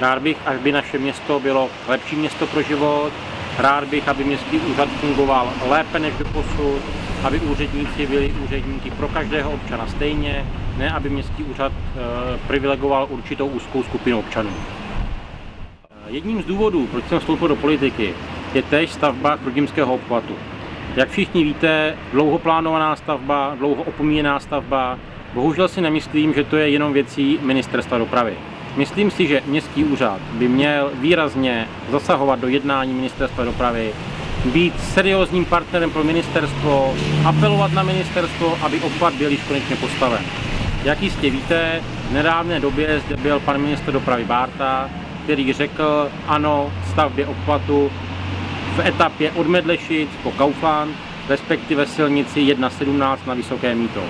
Rád bych, aby naše město bylo lepší město pro život, rád bych, aby městský úřad fungoval lépe než do posud, aby úředníci byli úředníky pro každého občana stejně, ne aby městský úřad e, privilegoval určitou úzkou skupinu občanů. Jedním z důvodů, proč jsem vstoupil do politiky, je též stavba Chrudimského obchvatu. Jak všichni víte, dlouho plánovaná stavba, dlouho opomíjená stavba, bohužel si nemyslím, že to je jenom věcí ministerstva dopravy. Myslím si, že městský úřad by měl výrazně zasahovat do jednání ministerstva dopravy, být seriózním partnerem pro ministerstvo, apelovat na ministerstvo, aby obchvat byl již konečně postaven. Jak jistě víte, v nedávné době zde byl pan minister dopravy Bárta, který řekl ano stavbě obchvatu v etapě od Medlešic po Kaufland, respektive silnici 1.17 na Vysoké míto.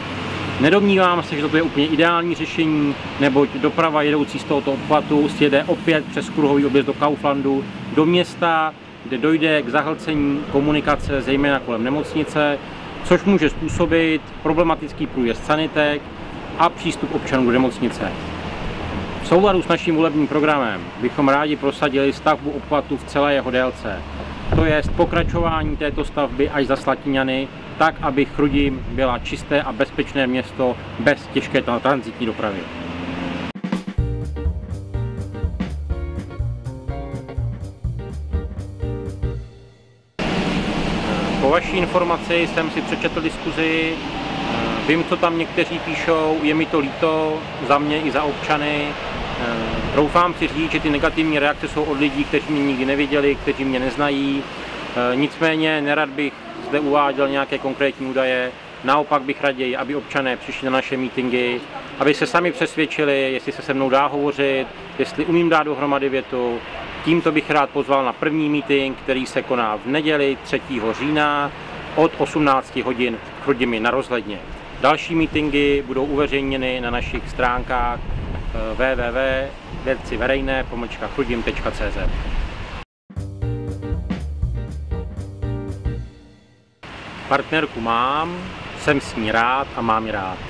Nedomnívám se, že to je úplně ideální řešení, neboť doprava jedoucí z tohoto obchvatu sjede opět přes kruhový objezd do Kauflandu do města, kde dojde k zahlcení komunikace, zejména kolem nemocnice, což může způsobit problematický průjezd sanitek a přístup občanů do nemocnice. V souladu s naším volebním programem bychom rádi prosadili stavbu obchvatu v celé jeho délce. To je pokračování této stavby až za Slatiňany, tak, aby Chrudim byla čisté a bezpečné město bez těžké transitní dopravy. Po vaší informaci jsem si přečetl diskuzi, vím, co tam někteří píšou, je mi to líto za mě i za občany. Troufám si říct, že ty negativní reakce jsou od lidí, kteří mě nikdy neviděli, kteří mě neznají. Nicméně nerad bych zde uváděl nějaké konkrétní údaje. Naopak bych raději, aby občané přišli na naše mítingy, aby se sami přesvědčili, jestli se se mnou dá hovořit, jestli umím dát dohromady větu. Tímto bych rád pozval na první meeting, který se koná v neděli 3. října od 18 hodin v Chrudimi na rozhledně. Další meetingy budou uveřejněny na našich stránkách www.vědciverejné.chrudim.cz Partnerku mám, jsem s ní rád a mám ji rád.